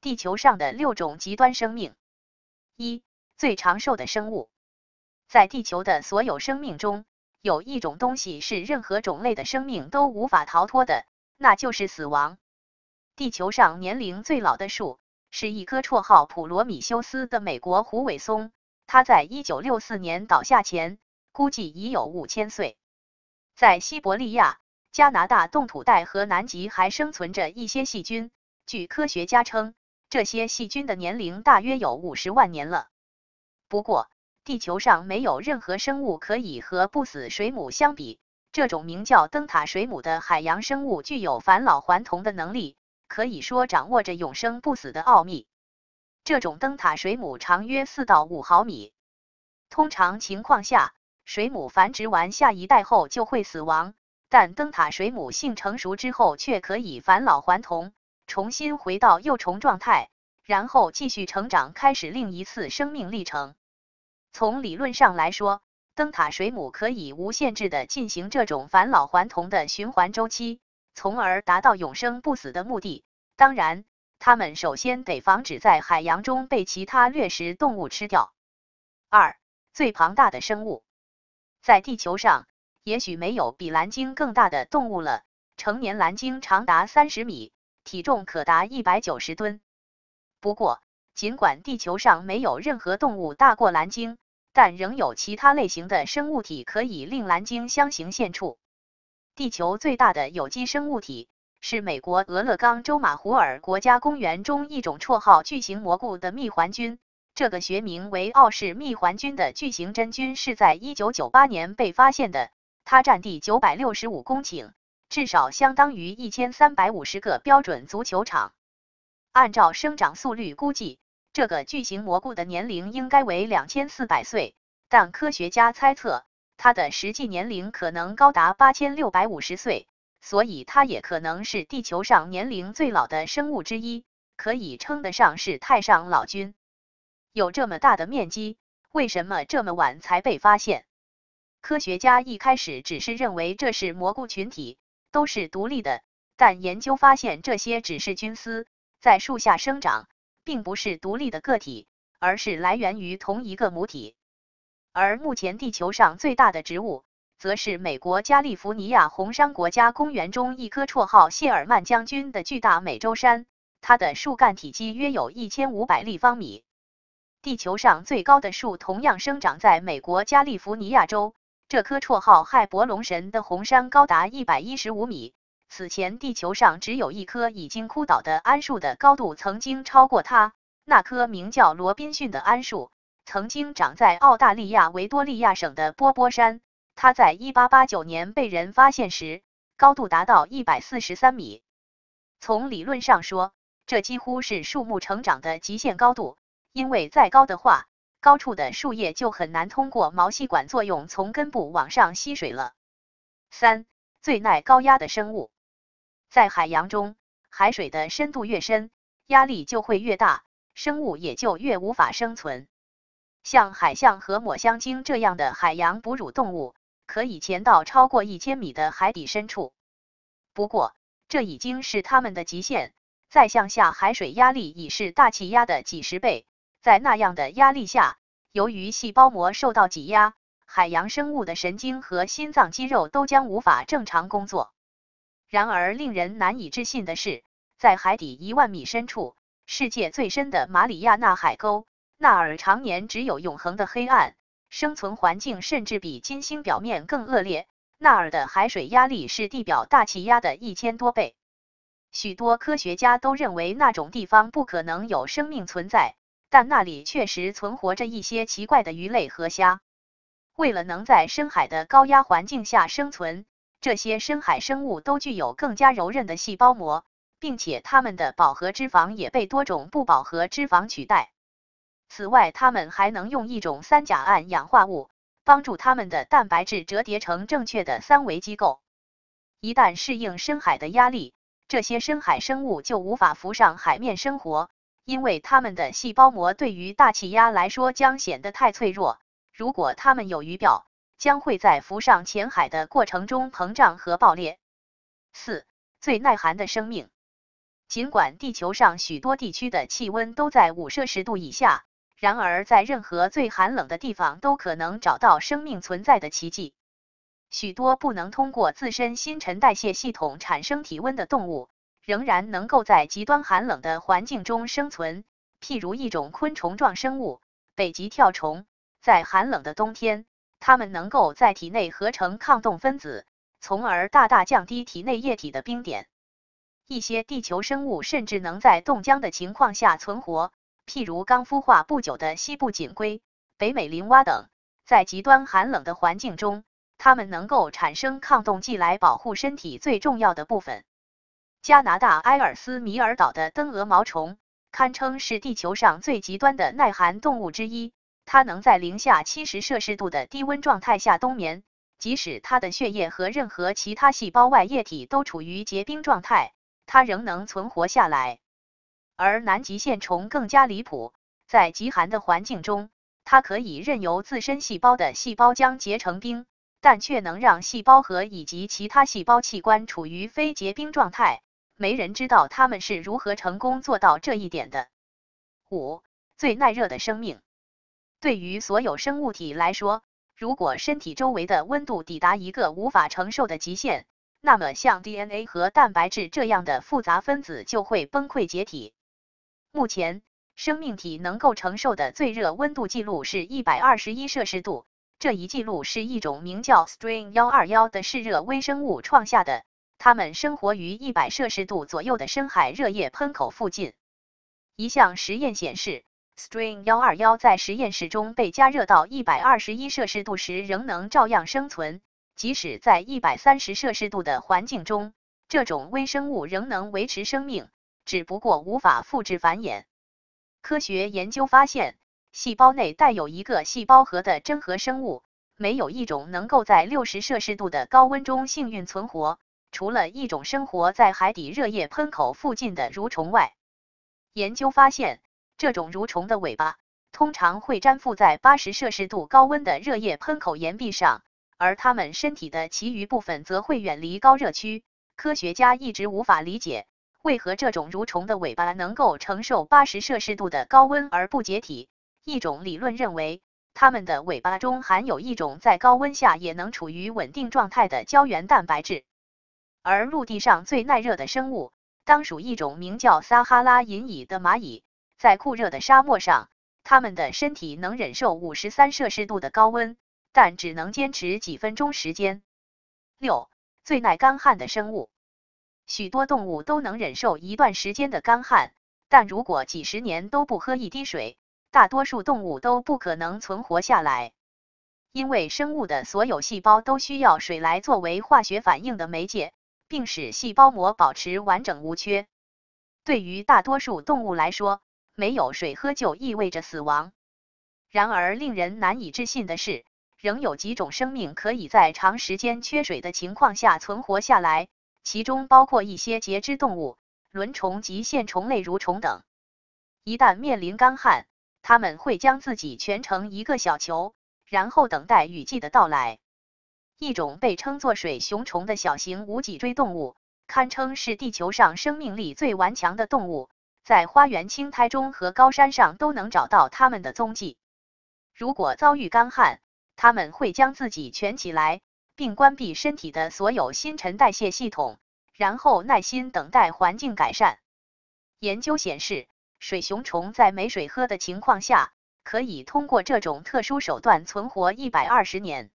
地球上的六种极端生命。一、最长寿的生物。在地球的所有生命中，有一种东西是任何种类的生命都无法逃脱的，那就是死亡。地球上年龄最老的树是一棵绰号普罗米修斯的美国虎尾松，它在一九六四年倒下前，估计已有五千岁。在西伯利亚、加拿大冻土带和南极还生存着一些细菌，据科学家称。这些细菌的年龄大约有五十万年了。不过，地球上没有任何生物可以和不死水母相比。这种名叫灯塔水母的海洋生物具有返老还童的能力，可以说掌握着永生不死的奥秘。这种灯塔水母长约四到五毫米。通常情况下，水母繁殖完下一代后就会死亡，但灯塔水母性成熟之后却可以返老还童。重新回到幼虫状态，然后继续成长，开始另一次生命历程。从理论上来说，灯塔水母可以无限制的进行这种返老还童的循环周期，从而达到永生不死的目的。当然，它们首先得防止在海洋中被其他掠食动物吃掉。二、最庞大的生物，在地球上，也许没有比蓝鲸更大的动物了。成年蓝鲸长达三十米。体重可达一百九十吨。不过，尽管地球上没有任何动物大过蓝鲸，但仍有其他类型的生物体可以令蓝鲸相形见绌。地球最大的有机生物体是美国俄勒冈州马胡尔国家公园中一种绰号“巨型蘑菇”的蜜环菌，这个学名为奥氏蜜环菌的巨型真菌是在一九九八年被发现的，它占地九百六十五公顷。至少相当于一千三百五十个标准足球场。按照生长速率估计，这个巨型蘑菇的年龄应该为两千四百岁，但科学家猜测它的实际年龄可能高达八千六百五十岁，所以它也可能是地球上年龄最老的生物之一，可以称得上是太上老君。有这么大的面积，为什么这么晚才被发现？科学家一开始只是认为这是蘑菇群体。都是独立的，但研究发现这些只是菌丝，在树下生长，并不是独立的个体，而是来源于同一个母体。而目前地球上最大的植物，则是美国加利福尼亚红杉国家公园中一棵绰号谢尔曼将军的巨大美洲杉，它的树干体积约有一千五百立方米。地球上最高的树同样生长在美国加利福尼亚州。这棵绰号“亥伯龙神”的红杉高达一百一十五米。此前，地球上只有一棵已经枯倒的桉树的高度曾经超过它。那棵名叫罗宾逊的桉树，曾经长在澳大利亚维多利亚省的波波山。它在一八八九年被人发现时，高度达到一百四十三米。从理论上说，这几乎是树木成长的极限高度，因为再高的话，高处的树叶就很难通过毛细管作用从根部往上吸水了。三、最耐高压的生物，在海洋中，海水的深度越深，压力就会越大，生物也就越无法生存。像海象和抹香鲸这样的海洋哺乳动物，可以潜到超过一千米的海底深处。不过，这已经是它们的极限，再向下，海水压力已是大气压的几十倍。在那样的压力下，由于细胞膜受到挤压，海洋生物的神经和心脏肌肉都将无法正常工作。然而，令人难以置信的是，在海底一万米深处，世界最深的马里亚纳海沟，那儿常年只有永恒的黑暗，生存环境甚至比金星表面更恶劣。那儿的海水压力是地表大气压的一千多倍。许多科学家都认为那种地方不可能有生命存在。但那里确实存活着一些奇怪的鱼类和虾。为了能在深海的高压环境下生存，这些深海生物都具有更加柔韧的细胞膜，并且它们的饱和脂肪也被多种不饱和脂肪取代。此外，它们还能用一种三甲胺氧化物帮助它们的蛋白质折叠成正确的三维机构。一旦适应深海的压力，这些深海生物就无法浮上海面生活。因为它们的细胞膜对于大气压来说将显得太脆弱，如果它们有鱼鳔，将会在浮上浅海的过程中膨胀和爆裂。四、最耐寒的生命，尽管地球上许多地区的气温都在五摄氏度以下，然而在任何最寒冷的地方都可能找到生命存在的奇迹。许多不能通过自身新陈代谢系统产生体温的动物，仍然能够在极端寒冷的环境中生存。譬如一种昆虫状生物——北极跳虫，在寒冷的冬天，它们能够在体内合成抗冻分子，从而大大降低体内液体的冰点。一些地球生物甚至能在冻僵的情况下存活，譬如刚孵化不久的西部锦龟、北美林蛙等。在极端寒冷的环境中，它们能够产生抗冻剂来保护身体最重要的部分。加拿大埃尔斯米尔岛的灯蛾毛虫堪称是地球上最极端的耐寒动物之一。它能在零下七十摄氏度的低温状态下冬眠，即使它的血液和任何其他细胞外液体都处于结冰状态，它仍能存活下来。而南极线虫更加离谱，在极寒的环境中，它可以任由自身细胞的细胞浆结成冰。但却能让细胞核以及其他细胞器官处于非结冰状态，没人知道他们是如何成功做到这一点的。五、最耐热的生命。对于所有生物体来说，如果身体周围的温度抵达一个无法承受的极限，那么像 DNA 和蛋白质这样的复杂分子就会崩溃解体。目前，生命体能够承受的最热温度记录是一百二十一摄氏度。这一记录是一种名叫 String 幺二幺的嗜热微生物创下的。它们生活于一百摄氏度左右的深海热液喷口附近。一项实验显示，String 幺二幺在实验室中被加热到一百二十一摄氏度时，仍能照样生存。即使在一百三十摄氏度的环境中，这种微生物仍能维持生命，只不过无法复制繁衍。科学研究发现。细胞内带有一个细胞核的真核生物，没有一种能够在六十摄氏度的高温中幸运存活，除了一种生活在海底热液喷口附近的蠕虫外。研究发现，这种蠕虫的尾巴通常会粘附在八十摄氏度高温的热液喷口岩壁上，而它们身体的其余部分则会远离高热区。科学家一直无法理解，为何这种蠕虫的尾巴能够承受八十摄氏度的高温而不解体。一种理论认为，它们的尾巴中含有一种在高温下也能处于稳定状态的胶原蛋白质。而陆地上最耐热的生物，当属一种名叫撒哈拉银蚁的蚂蚁。在酷热的沙漠上，它们的身体能忍受五十三摄氏度的高温，但只能坚持几分钟时间。六、最耐干旱的生物，许多动物都能忍受一段时间的干旱，但如果几十年都不喝一滴水，大多数动物都不可能存活下来，因为生物的所有细胞都需要水来作为化学反应的媒介，并使细胞膜保持完整无缺。对于大多数动物来说，没有水喝就意味着死亡。然而，令人难以置信的是，仍有几种生命可以在长时间缺水的情况下存活下来，其中包括一些节肢动物、轮虫及线虫类蠕虫等。一旦面临干旱，他们会将自己蜷成一个小球，然后等待雨季的到来。一种被称作水熊虫的小型无脊椎动物，堪称是地球上生命力最顽强的动物，在花园青苔中和高山上都能找到它们的踪迹。如果遭遇干旱，它们会将自己蜷起来，并关闭身体的所有新陈代谢系统，然后耐心等待环境改善。研究显示。水熊虫在没水喝的情况下，可以通过这种特殊手段存活一百二十年。